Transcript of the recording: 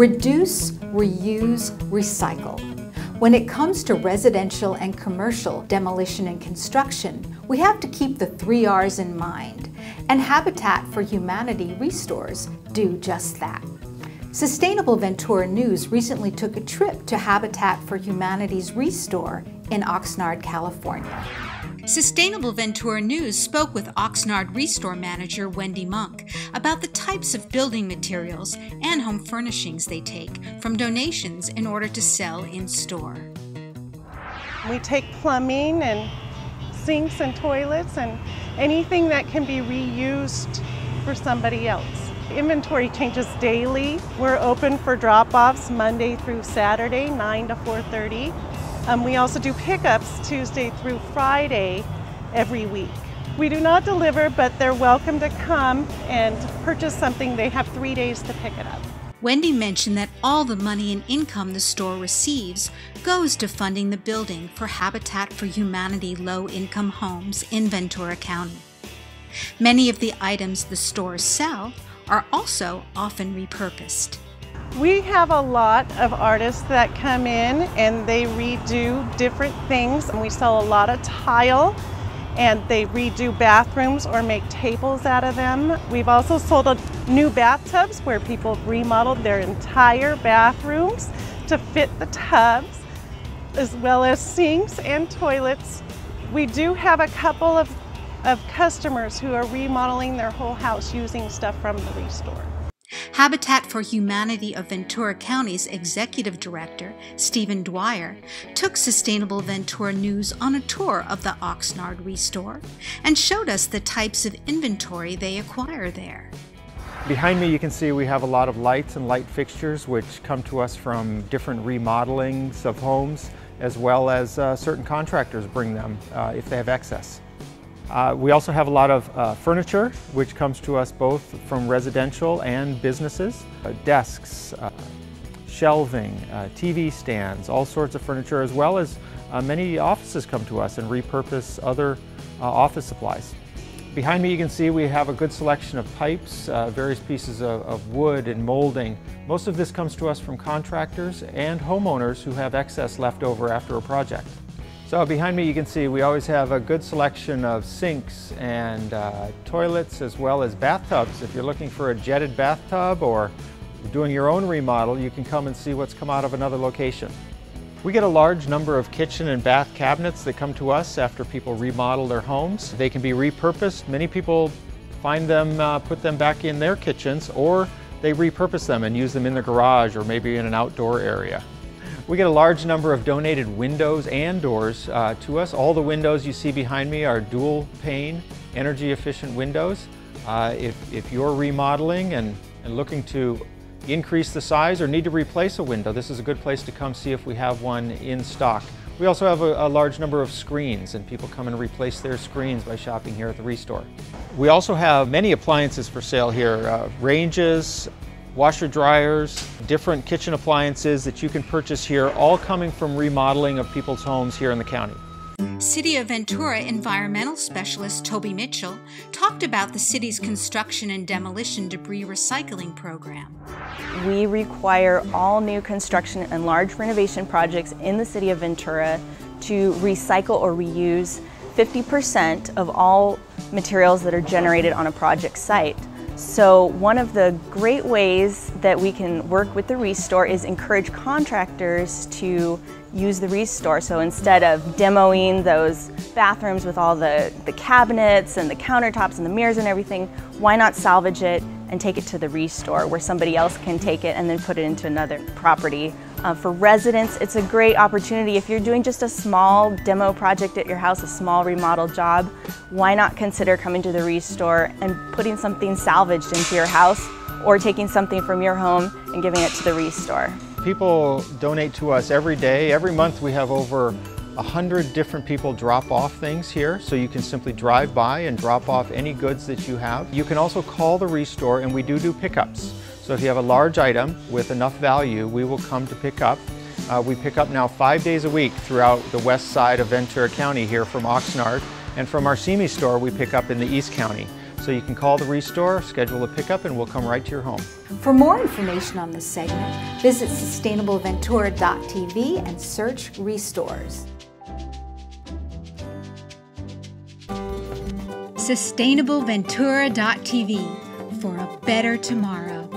Reduce, reuse, recycle. When it comes to residential and commercial demolition and construction, we have to keep the three R's in mind, and Habitat for Humanity restores do just that. Sustainable Ventura News recently took a trip to Habitat for Humanity's restore in Oxnard, California. Sustainable Ventura News spoke with Oxnard Restore Manager Wendy Monk about the types of building materials and home furnishings they take from donations in order to sell in store. We take plumbing and sinks and toilets and anything that can be reused for somebody else. Inventory changes daily. We're open for drop-offs Monday through Saturday, 9 to 4.30. Um, we also do pickups Tuesday through Friday every week. We do not deliver, but they're welcome to come and purchase something. They have three days to pick it up. Wendy mentioned that all the money and income the store receives goes to funding the building for Habitat for Humanity low income homes in Ventura County. Many of the items the stores sell are also often repurposed. We have a lot of artists that come in and they redo different things. And we sell a lot of tile and they redo bathrooms or make tables out of them. We've also sold new bathtubs where people remodeled their entire bathrooms to fit the tubs, as well as sinks and toilets. We do have a couple of, of customers who are remodeling their whole house using stuff from the Restore. Habitat for Humanity of Ventura County's executive director, Stephen Dwyer, took Sustainable Ventura News on a tour of the Oxnard Restore and showed us the types of inventory they acquire there. Behind me you can see we have a lot of lights and light fixtures which come to us from different remodelings of homes as well as uh, certain contractors bring them uh, if they have excess. Uh, we also have a lot of uh, furniture, which comes to us both from residential and businesses. Uh, desks, uh, shelving, uh, TV stands, all sorts of furniture, as well as uh, many offices come to us and repurpose other office supplies. Behind me you can see we have a good selection of pipes, various pieces of, of wood and molding. Most of this comes to us from contractors and homeowners who have excess left over after a project. So behind me you can see we always have a good selection of sinks and uh, toilets as well as bathtubs. If you're looking for a jetted bathtub or doing your own remodel, you can come and see what's come out of another location. We get a large number of kitchen and bath cabinets that come to us after people remodel their homes. They can be repurposed. Many people find them, uh, put them back in their kitchens, or they repurpose them and use them in the garage or maybe in an outdoor area. We get a large number of donated windows and doors uh, to us. All the windows you see behind me are dual pane, energy efficient windows. Uh, if, if you're remodeling and, and looking to increase the size or need to replace a window, this is a good place to come see if we have one in stock. We also have a, a, large number of screens and people come and replace their screens by shopping here at the Restore. We also have many appliances for sale here, uh, ranges, washer dryers, different kitchen appliances that you can purchase here, all coming from remodeling of people's homes here in the county. City of Ventura environmental specialist Toby Mitchell talked about the city's construction and demolition debris recycling program. We require all new construction and large renovation projects in the city of Ventura to recycle or reuse 50% of all materials that are generated on a project site. So one of the great ways that we can work with the Restore is encourage contractors to use the Restore. So instead of demoing those bathrooms with all the, the cabinets and the countertops and the mirrors and everything, why not salvage it and take it to the Restore where somebody else can take it and then put it into another property Uh, for residents, it's a great opportunity. If you're doing just a small demo project at your house, a small remodel job, why not consider coming to the Restore and putting something salvaged into your house or taking something from your home and giving it to the Restore. People donate to us every day. Every month we have over a hundred different people drop off things here, so you can simply drive by and drop off any goods that you have. You can also call the Restore and we do do pickups. So if you have a large item with enough value, we will come to pick up. Uh, we pick up now five days a week throughout the west side of Ventura County here from Oxnard. And from our Simi store, we pick up in the East County. So you can call the Restore, schedule a pickup, and we'll come right to your home. For more information on this segment, visit sustainableventura.tv and search Restores. sustainableventura.tv for a better tomorrow.